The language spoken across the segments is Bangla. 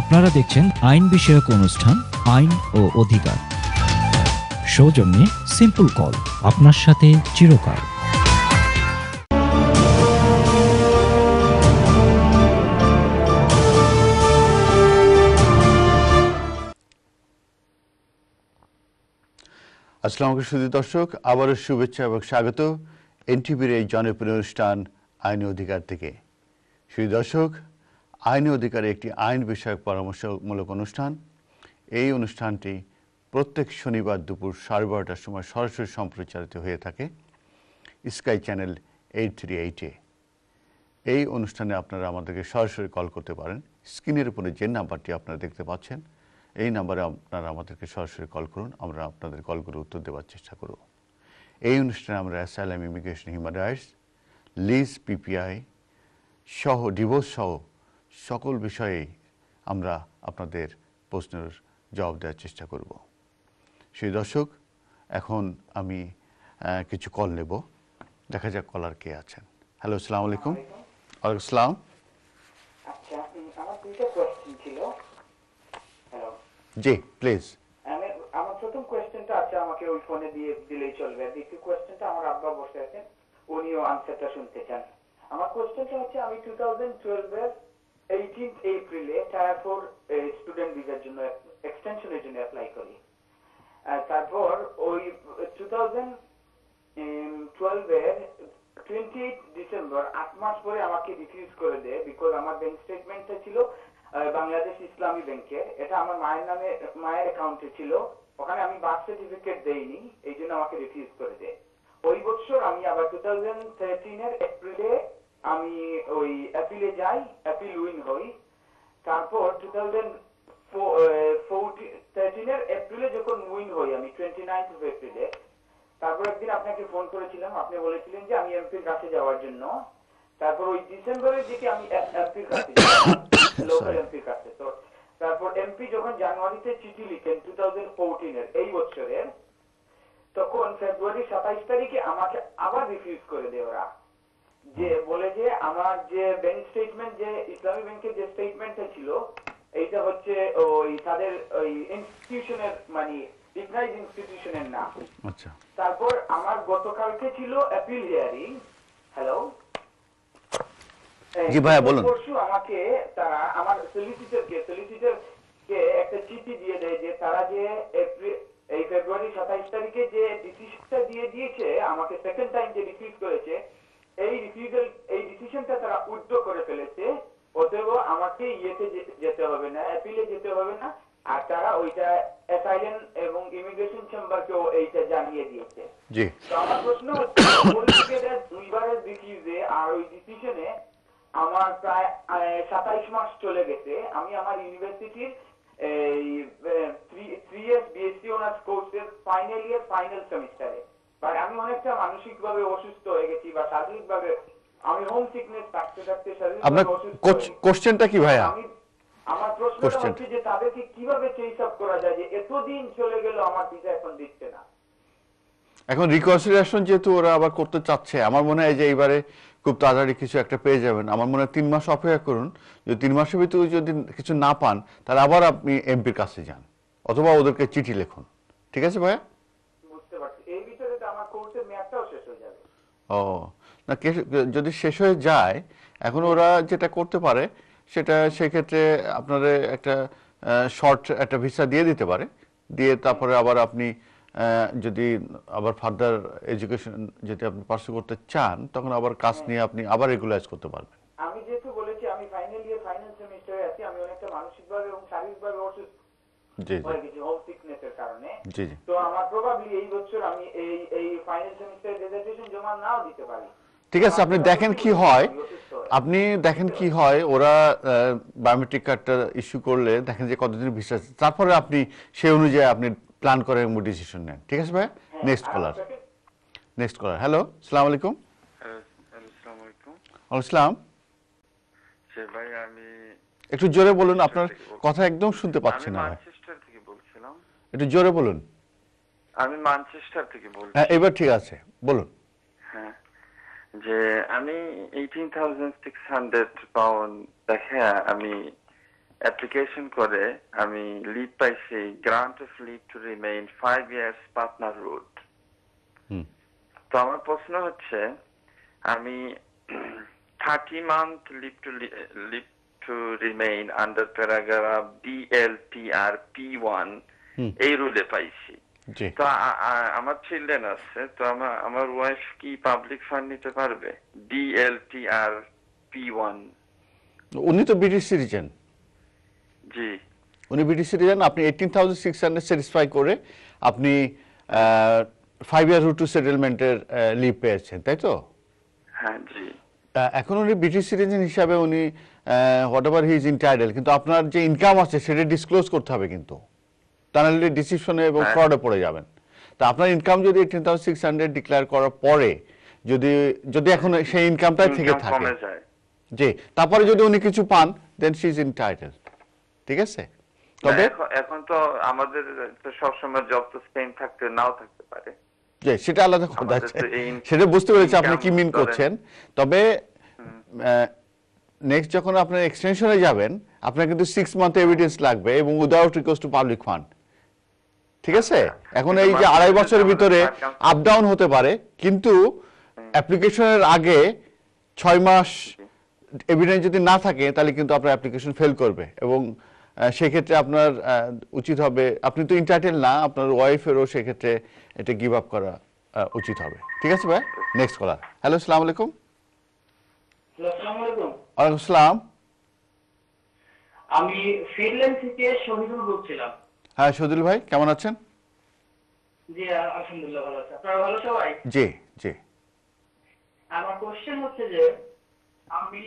আপনারা দেখছেন আইন বিষয়ক অনুষ্ঠান, আইন ও অধিকার। সৌজন্যে সিম্পল কল আপনার সাথে চিরকাল। আসসালামু আলাইকুম সুদী দর্শক, আবারও শুভেচ্ছা এবং স্বাগত এনটিভির এই জনপ্রিয় অনুষ্ঠান আইনি অধিকার থেকে। সুদী দর্শক আইনি অধিকারে একটি আইন বিষয়ক পরামর্শমূলক অনুষ্ঠান। এই অনুষ্ঠানটি প্রত্যেক শনিবার দুপুর সাড়ে বারোটার সময় সরাসরি সম্প্রচারিত হয়ে থাকে স্কাই চ্যানেল এইট থ্রি এইটে এই অনুষ্ঠানে আপনারা আমাদেরকে সরাসরি কল করতে পারেন। স্ক্রিনের উপরে যে নাম্বারটি আপনারা দেখতে পাচ্ছেন, এই নাম্বারে আপনারা আমাদেরকে সরাসরি কল করুন, আমরা আপনাদের কলগুলো উত্তর দেওয়ার চেষ্টা করব। এই অনুষ্ঠানে আমরা asylum immigration human rights, lease PPI সহ, ডিভোর্স সহ সকল বিষয়েই আমরা আপনাদের প্রশ্নের জবাব দেওয়ার চেষ্টা করব। সেই দর্শক এখন আমি কিছু কল নেব। দেখা যাক কলার কে আছেন। হ্যালো আসসালামু আলাইকুম। ওয়ালাইকুম আসসালাম। আচ্ছা জি প্লিজ আমি আমার প্রথম কোয়েশ্চেনটা আছে আমাকে ওই ফোনে দিয়ে দিলেই চলবে। দ্বিতীয় কোয়েশ্চেনটা আমার আব্বা বসে আছেন উনিও আনসারটা শুনতে চান। আমার কোয়েশ্চেনটা হচ্ছে আমি টু থাউজেন্ড টুয়েলভের এইটিন্থ এপ্রিলে টায়ার ফোর স্টুডেন্ট ভিসার জন্য এক্সটেনশনের জন্য অ্যাপ্লাই করি। তারপর ওই টু থাউজেন্ড টুয়েলভের টোয়েন্টি এইট ডিসেম্বর আট মাস পরে আমাকে রিফিউজ করে দেয় বিকজ আমার ব্যাংক স্টেটমেন্টটা ছিল বাংলাদেশ ইসলামী ব্যাংকের এটা আমার মায়ের নামে, মায়ের অ্যাকাউন্টে ছিল। ওখানে আমি বার্থ সার্টিফিকেট দেইনি, এই জন্য আমাকে রিফিউজ করে দেয়। ওই বছর আমি আবার টু থাউজেন্ড থার্টিনের এপ্রিলে আমি ওই অ্যাপিলে যাই অ্যাপিল উইন হই। তারপর টু থাউজেন্ড থার্টিনের এপ্রিলে যখন উইন হই আমি টোয়েন্টি নাইন্থ অফ এপ্রিলে তারপর একদিন আপনাকে ফোন করেছিলাম। আপনি বলেছিলেন যে আমি এমপির কাছে যাওয়ার জন্য। তারপর ওই ডিসেম্বরের দিকে আমি এমপির কাছে লোকাল এমপির কাছে তো তারপর এমপি যখন জানুয়ারিতে চিঠি লিখেন টু থাউজেন্ড ফোরটিনের এই বছরের তখন ফেব্রুয়ারি সাতাইশ তারিখে আমাকে আবার রিফিউজ করে দেয় ওরা। যে বলে যে আমার যে ব্যাংক স্টেটমেন্ট যে ইসলামী ব্যাংকের যে স্টেটমেন্টটা ছিল এইটা হচ্ছে ওই তাদের ওই ইনস্টিটিউশনের মানে রিকগনাইজ ইনস্টিটিউশনের না আচ্ছা। তারপর আমার গতকালকে ছিল অ্যাপিল হিয়ারিং হ্যালো জি ভাইয়া, বলুন। পরশু আমাকে তারা আমার সলিসিটরকে সলিসিটরকে একটা চিঠি দিয়ে দেয় যে তারা যে এই ফেব্রুয়ারি সাতাইশ তারিখে যে ডিসিশনটা দিয়ে দিয়েছে আমাকে সেকেন্ড টাইম যে রিফিউজ করেছে এই রিফিউজাল এই ডিসিশনটা তারা উইথড্র করে ফেলেছে অতএব আমাকে ইয়েতে যেতে হবে না অ্যাপিলে যেতে হবে না আর তারা ওইটা অ্যাসাইলেন এবং ইমিগ্রেশন চেম্বারকেও এইটা জানিয়ে দিয়েছে। জি। তো আমার প্রশ্ন দুইবারের রিফিউজে আর ওই ডিসিশনে আমার প্রায় সাতাইশ মাস চলে গেছে। আমি আমার ইউনিভার্সিটির এই থ্রি ইয়ার্স বিএসসি অনার্স কোর্সের ফাইনাল ইয়ার ফাইনাল সেমিস্টারে বাট আমি অনেকটা মানসিক ভাবে অসুস্থ হয়ে গেছি বা শারীরিক ভাবে আমি হোম সিকনেস থাকতে থাকতে শারীরিক আপনার কোশ্চেনটা কি ভাইয়া? আমার প্রশ্নটা হচ্ছে যে তাদেরকে কীভাবে চেস আপ করা যায়? যে এতদিন চলে গেল আমার ভিসা এখন দিচ্ছে না। এখন রিকনসিডারেশন যেহেতু ওরা আবার করতে চাচ্ছে আমার মনে হয় যে এইবারে খুব তাড়াতাড়ি কিছু একটা পেয়ে যাবেন। আমার মনে হয় তিন মাস অপেক্ষা করুন। যদি তিন মাসের ভিতরে যদি কিছু না পান তাহলে আবার আপনি এমপির কাছে যান। অথবা ওদেরকে চিঠি লিখুন। ঠিক আছে ভাইয়া বুঝতে পারছি এই ভিতরে তো আমার কোর্সের মেয়াদটাও শেষ হয়ে যাবে ও না যদি শেষ হয়ে যায় এখন ওরা যেটা করতে পারে সেটা সেক্ষেত্রে আপনার একটা শর্ট একটা ভিসা দিয়ে দিতে পারে। দিয়ে তারপরে আবার আপনি যদি আবার ফার্দার এডুকেশন যদি আপনি পার্সু করতে চান তখন আবার কাজ নিয়ে আপনি আবার রেগুলাইজ করতে পারবেন আমি যেহেতু বলেছি আমি ফাইনাল ইয়ার ফাইনাল সেমিস্টারে আছি আমি অনেকটা মানসিকভাবে এবং শারীরিকভাবে অসুস্থ জি জি হয়ে গেছি হোম সিকনেসের কারণে। জি জি। তো আমার প্রবাবলি এই বছর আমি এই এই ফাইনাল সেমিস্টারে রেজাল্টেশন জমা নাও দিতে পারি। ঠিক আছে আপনি দেখেন কি হয়। আপনি দেখেন কি হয় ওরা বায়োমেট্রিক কার্ডটা ইস্যু করলে দেখেন যে কতদিন ভিসা আছে। তারপরে আপনি সেই অনুযায়ী আপনি প্ল্যান করে ডিসিশন নেন। ঠিক আছে ভাই next caller next caller hello সালাম আলাইকুম। আসসালামু আলাইকুম। আসসালাম। ভাই আমি একটু জোরে বলুন আপনার কথা একদম শুনতে পাচ্ছি না। ভাই। একটু জোরে বলুন আমি ম্যানচেস্টার থেকে বলছি হ্যাঁ এবার ঠিক আছে বলুন হ্যাঁ যে আমি eighteen thousand six hundred pound দেখে আমি অ্যাপ্লিকেশন করে আমি লিভ পাইছি grant of leave to remain five years partner route hmm. তো আমার প্রশ্ন হচ্ছে আমি thirty month leave to leave to remain under paragraph DLTR P one. এই রুলে পাইছি। জি। তো আমার চিলড্রেন আছে তো আমার আমার ওয়াইফ কি পাবলিক ফান্ড নিতে পারবে? ডিএলটিআর পি ওয়ান উনি তো ব্রিটিশ সিটিজেন জি। উনি ব্রিটিশ সিটিজেন আপনি eighteen thousand six hundred satisfy করে আপনি ফাইভ ইয়ার রুট টু সেটেলমেন্টের লিভ পেয়েছেন তাই তো? হ্যাঁ জি। এখন উনি ব্রিটিশ সিটিজেন হিসাবে উনি whatever he is entitle কিন্তু আপনার যে ইনকাম আছে সেটা ডিসক্লোজ করতে হবে কিন্তু। তা নাহলে ডিসিশনে এবং হ্যাঁ। ফ্রডে পড়ে যাবেন। তা আপনার ইনকাম যদি eighteen thousand six hundred declare করার পরে যদি যদি এখন সেই ইনকামটাই থেকে থাকে। জি তারপরে যদি উনি কিছু পান দেন শি ইজ ইন্টাইটেল ঠিক আছে? তবে এখন তো আমাদের তো সবসময় জব তো সেম থাকতে নাও থাকতে পারে। যে সেটা আলাদা কথা। আছে সেটা বুঝতে পেরেছি আপনি কি মিন করছেন। তবে নেক্সট যখন আপনার এক্সটেনশনে যাবেন আপনার কিন্তু সিক্স মান্থ এভিডেন্স লাগবে এবং without request to public fund ঠিক আছে? এখন এই যে আড়াই বছরের ভিতরে আপ ডাউন হতে পারে কিন্তু অ্যাপ্লিকেশনের আগে ছয় মাস এভিডেন্স যদি না থাকে তাহলে কিন্তু আপনার অ্যাপ্লিকেশন ফেল করবে। এবং সেক্ষেত্রে আপনার উচিত হবে আপনি তো ইন্টারটেল না আপনার ওয়াইফেরও সেক্ষেত্রে এটা গিভ আপ করা উচিত হবে। ঠিক আছে ভাই? নেক্সট কলার হ্যালো সালাম আলাইকুম। আসসালামু আলাইকুম। ওয়ালাইকুম আসসালাম। আমি ফিনল্যান্ড থেকে শহীদুল বলছিলাম। হ্যাঁ সদুল ভাই কেমন আছেন? জি আলহামদুলিল্লাহ ভালো আছে। আপনারা ভালো সবাই? জি জি। আমার কোশ্চেন হচ্ছে যে আমি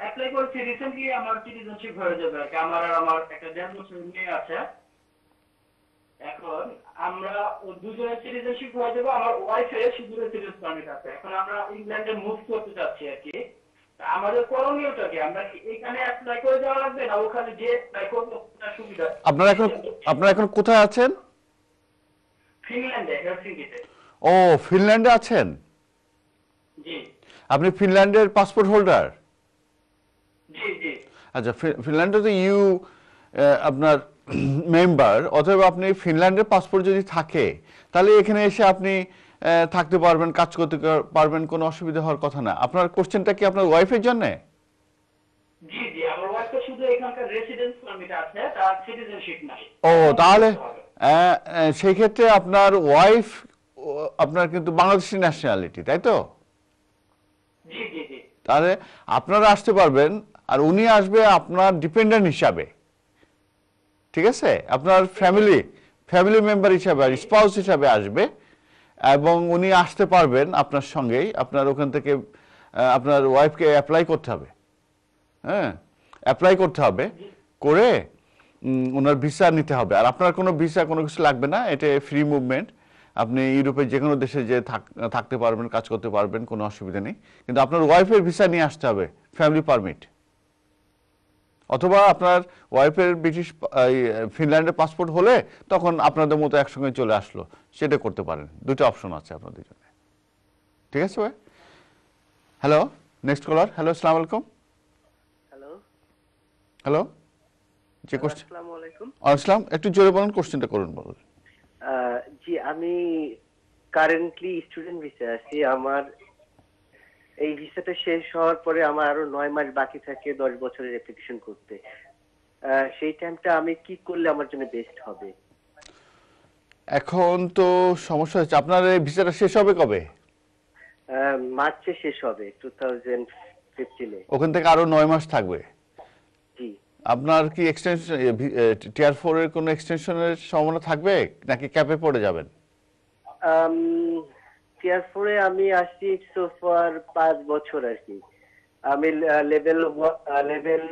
অ্যাপ্লাই করেছি রিসেন্টলি আমার সিটিজেনশিপ হয়ে যাবে আর আমার আর আমার একটা দেড় বছর মেয়ে আছে। এখন আমরা দুজনের সিটিজেনশিপ হয়ে যাবে আমার ওয়াইফের শুধু রেসিডেন্স পারমিট আছে এখন আমরা ইংল্যান্ডে মুভ করতে চাচ্ছি আর কি। আমাদের করণীয়টা কি? আমরা এখানে অ্যাপ্লাই করে দেওয়া লাগবে না? ওখানে যে অ্যাপ্লাই করব? সুবিধা? আপনারা এখন আপনারা এখন কোথায় আছেন? ফিনল্যান্ডে হেলসিঙ্কিতে। ও ফিনল্যান্ডে আছেন? জি। আপনি ফিনল্যান্ডের পাসপোর্ট হোল্ডার জি জি। আচ্ছা ফিনল্যান্ডে তো ইউ আপনার মেম্বার অথবা আপনি ফিনল্যান্ডের পাসপোর্ট যদি থাকে তাহলে এখানে এসে আপনি থাকতে পারবেন কাজ করতে পারবেন কোনো অসুবিধা হওয়ার কথা না। আপনার কোশ্চেনটা কি আপনার ওয়াইফের জন্য? জি জি আমার ওয়াইফ শুধু এখানকার রেসিডেন্স পারমিট আছে তার সিটিজেনশিপ নাই। ও তাহলে সেই ক্ষেত্রে আপনার ওয়াইফ আপনার কিন্তু বাংলাদেশি ন্যাশনালিটি তাই তো? জি জি জি। তাহলে আপনারা আসতে পারবেন আর উনি আসবে আপনার ডিপেন্ডেন্ট হিসাবে। ঠিক আছে? আপনার ফ্যামিলি ফ্যামিলি মেম্বার হিসাবে আর স্পাউস হিসাবে আসবে। এবং উনি আসতে পারবেন আপনার সঙ্গেই। আপনার ওখান থেকে আপনার ওয়াইফকে অ্যাপ্লাই করতে হবে। হ্যাঁ অ্যাপ্লাই করতে হবে। করে ওনার ভিসা নিতে হবে। আর আপনার কোনো ভিসা কোনো কিছু লাগবে না। এটা ফ্রি মুভমেন্ট আপনি ইউরোপের যে কোনো দেশে যে থাক- থাকতে পারবেন, কাজ করতে পারবেন, কোনো অসুবিধা নেই। কিন্তু আপনার ওয়াইফের ভিসা নিয়ে আসতে হবে ফ্যামিলি পারমিট অথবা আপনার ওয়াইফের ব্রিটিশ ফিনল্যান্ডের পাসপোর্ট হলে তখন আপনাদের মতো একসঙ্গে চলে আসলো। সেটা করতে পারেন। দুটো অপশন আছে আপনাদের জন্য। ঠিক আছে ভাই? হ্যালো নেক্সট কলার হ্যালো আসসালামু আলাইকুম। হ্যালো হ্যালো জি কোশ্চেন আসসালামু আলাইকুম। আসসালাম একটু জোরে বলুন কোশ্চেনটা করুন বলুন। জি আমি কারেন্টলি স্টুডেন্ট ভিসা আছি আমার এই ভিসাটা শেষ হওয়ার পরে আমার আরও নয় মাস বাকি থাকে দশ বছরের অ্যাপ্লিকেশন করতে। সেই টাইমটা আমি কি করলে আমার জন্য বেস্ট হবে? এখন তো সমস্যা হচ্ছে। আপনার এই ভিসাটা শেষ হবে কবে? মার্চে শেষ হবে টু থাউজেন্ড ফিফটিনে ওখান থেকে আরও নয় মাস থাকবে। জি। আপনার কি এক্সটেনশন টিয়ার ফোর এর কোনো এক্সটেনশনের সম্ভাবনা থাকবে? নাকি ক্যাপে পড়ে যাবেন? ফোরে আমি আসছি সোফার পাঁচ বছর আর কি। আমি লেভেল লেভেল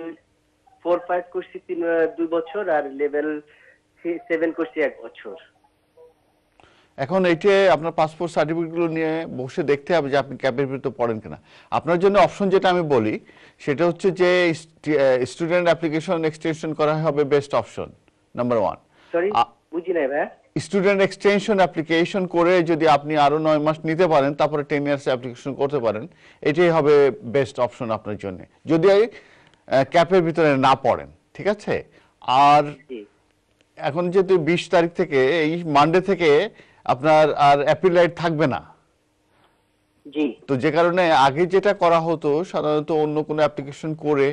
ফোর ফাইভ করছি তিন দুই বছর আর লেভেল সেভেন করছি এক বছর। এখন এইটে আপনার পাসপোর্ট সার্টিফিকেটগুলো নিয়ে বসে দেখতে হবে যে আপনি ক্যাপের ভিতরে পড়েন কিনা। আপনার জন্য অপশন যেটা আমি বলি সেটা হচ্ছে যে স্টুডেন্ট অ্যাপ্লিকেশন এক্সটেনশন করা হবে best option number one sorry বুঝি নাই ভাই স্টুডেন্ট এক্সটেনশন অ্যাপ্লিকেশন করে যদি আপনি আরও নয় মাস নিতে পারেন তারপরে টেন ইয়ার্স অ্যাপ্লিকেশন করতে পারেন এটাই হবে বেস্ট অপশন আপনার জন্য। যদি ক্যাপের ভিতরে না পড়েন ঠিক আছে? আর এখন যেহেতু বিশ তারিখ থেকে এই মানডে থেকে আপনার আর অ্যাপিল রাইট থাকবে না। তো যে কারণে আগে যেটা করা হতো সাধারণত অন্য কোনো অ্যাপ্লিকেশন করে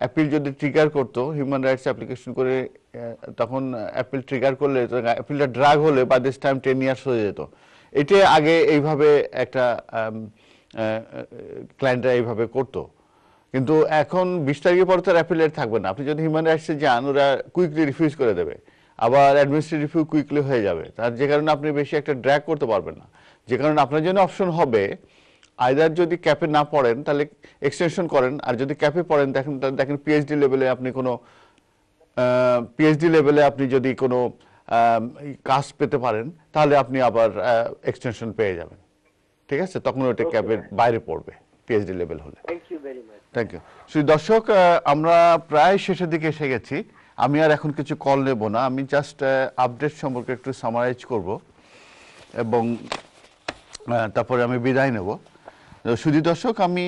অ্যাপিল যদি ট্রিগার করতো হিউম্যান রাইটস অ্যাপ্লিকেশন করে তখন অ্যাপিল ট্রিগার করলে অ্যাপিলটা ড্রাগ হলে বা দিস টাইম টেন ইয়ার্স হয়ে যেত। এটা আগে এইভাবে একটা ক্লায়েন্টরা এইভাবে করতো। কিন্তু এখন বিশ তারিখের পর তো অ্যাপিল রাইট থাকবে না। আপনি যদি হিউম্যান রাইটসে যান, ওরা কুইকলি রিফিউজ করে দেবে। আবার অ্যাডমিনিস্ট্রেটিভ রিভিউ কুইকলি হয়ে যাবে। তার যে কারণে আপনি বেশি একটা ড্র্যাগ করতে পারবেন না। যে কারণে আপনার জন্য অপশন হবে আইদার যদি ক্যাপে না পড়েন, তাহলে এক্সটেনশন করেন। আর যদি ক্যাপে পড়েন, দেখেন দেখেন পিএইচডি লেভেলে আপনি কোনো পিএইচডি লেভেলে আপনি যদি কোনো কাজ পেতে পারেন তাহলে আপনি আবার এক্সটেনশন পেয়ে যাবেন। ঠিক আছে? তখন ওটা ক্যাপের বাইরে পড়বে পিএইচডি লেভেল হলে। থ্যাংক ইউ শ্রী দর্শক আমরা প্রায় শেষের দিকে এসে গেছি। আমি আর এখন কিছু কল নেব না। আমি জাস্ট আপডেট সম্পর্কে একটু সামারাইজ করব এবং তারপরে আমি বিদায় নেব। শুধু দর্শক আমি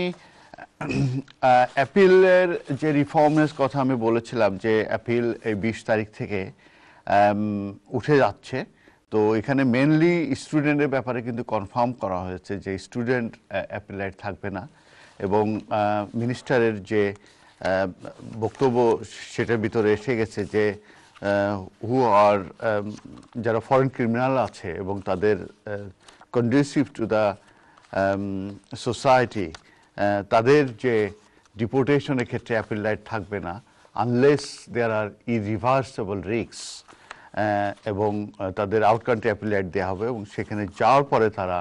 অ্যাপিলের যে রিফর্মের কথা আমি বলেছিলাম যে অ্যাপিল এই বিশ তারিখ থেকে উঠে যাচ্ছে। তো এখানে মেনলি স্টুডেন্টের ব্যাপারে কিন্তু কনফার্ম করা হয়েছে যে স্টুডেন্ট অ্যাপিলাইট থাকবে না এবং মিনিস্টারের যে বক্তব্য সেটার ভিতরে এসে গেছে যে হু আর যারা ফরেন ক্রিমিনাল আছে এবং তাদের কন্ডিউসিভ টু দ্য সোসাইটি তাদের যে ডিপোর্টেশনের ক্ষেত্রে অ্যাপিল রাইট থাকবে না আনলেস দেয়ার আর ইরিভার্সেবল রিক্স এবং তাদের আউট কান্ট্রি অ্যাপিল রাইট দেওয়া হবে এবং সেখানে যাওয়ার পরে তারা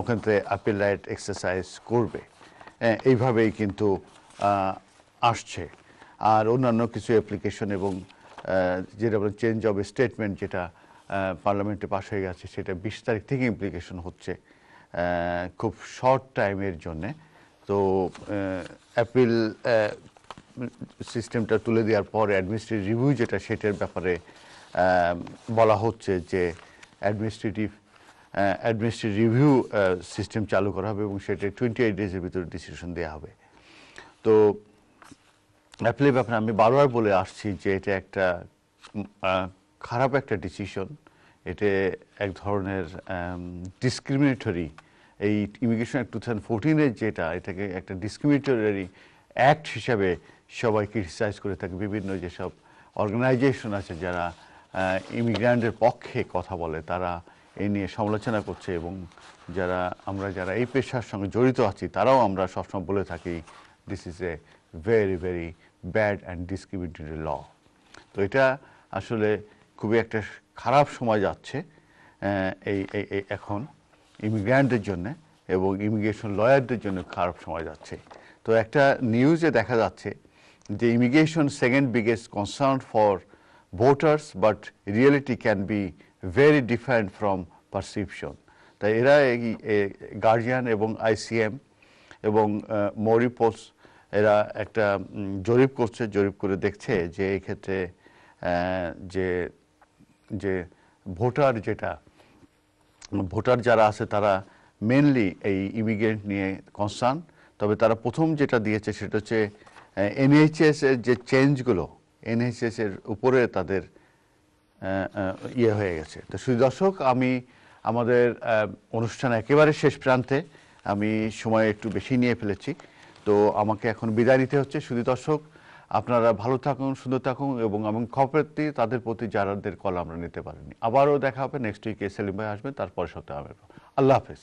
ওখান থেকে অ্যাপিল রাইট এক্সারসাইজ করবে। এইভাবেই কিন্তু আসছে। আর অন্যান্য কিছু অ্যাপ্লিকেশন এবং যেটা বলে চেঞ্জ অফ স্টেটমেন্ট যেটা পার্লামেন্টে পাশ হয়ে গেছে, সেটা বিশ তারিখ থেকে ইমপ্লিকেশন হচ্ছে খুব শর্ট টাইমের জন্যে। তো অ্যাপিল সিস্টেমটা তুলে দেওয়ার পরে অ্যাডমিনিস্ট্রেটিভ রিভিউ যেটা সেটার ব্যাপারে বলা হচ্ছে যে অ্যাডমিনিস্ট্রেটিভ অ্যাডমিনিস্ট্রেটিভ রিভিউ সিস্টেম চালু করা হবে এবং সেটা টোয়েন্টি এইট ডেজের ভিতরে ডিসিশন দেওয়া হবে। তো অ্যাপেলের ব্যাপারে আমি বারবার বলে আসছি যে এটা একটা খারাপ একটা ডিসিশন এটা এক ধরনের ডিসক্রিমিনেটরি এই ইমিগ্রেশন অ্যাক্ট টু থাউজেন্ড ফোরটিনের যেটা, এটাকে একটা ডিসক্রিমিনেটরি অ্যাক্ট হিসাবে সবাই ক্রিটিসাইজ করে থাকে। বিভিন্ন যেসব অর্গানাইজেশন আছে যারা ইমিগ্রান্টের পক্ষে কথা বলে, তারা এই নিয়ে সমালোচনা করছে এবং যারা, আমরা যারা এই পেশার সঙ্গে জড়িত আছি, তারাও আমরা সবসময় বলে থাকি this is a very very bad and discriminatory law তো এটা আসলে খুবই একটা খারাপ সময় যাচ্ছে এই, এখন। ইমিগ্র্যান্টদের জন্য এবং ইমিগ্রেশন লয়ারদের জন্য খারাপ সময় যাচ্ছে। তো একটা নিউজে দেখা যাচ্ছে যে immigration second biggest concern for voters but reality can be very different from perception তাই এরা এই গার্জিয়ান এবং আইসিএম এবং মরিপোস এরা একটা জরিপ করছে, জরিপ করে দেখছে যে এই ক্ষেত্রে যে যে ভোটার যেটা ভোটার যারা আছে তারা মেনলি এই ইমিগ্রেন্ট নিয়ে কনসার্ন তবে তারা প্রথম যেটা দিয়েছে সেটা হচ্ছে এনএইচএস এর যে চেঞ্জগুলো এনএইচএস এর উপরে তাদের ইয়ে হয়ে গেছে। তো শুধু দর্শক, আমি আমাদের অনুষ্ঠান একেবারে শেষ প্রান্তে, আমি সময় একটু বেশি নিয়ে ফেলেছি। তো আমাকে এখন বিদায় নিতে হচ্ছে। শুধু দর্শক আপনারা ভালো থাকুন, সুন্দর থাকুন এবং এবং খবরটি তাদের প্রতি যারাদের কল আমরা নিতে পারিনি। আবারও দেখা হবে নেক্সট উইকে সেলিম ভাই আসবেন তারপরে সপ্তাহে আমি আল্লাহ হাফেজ।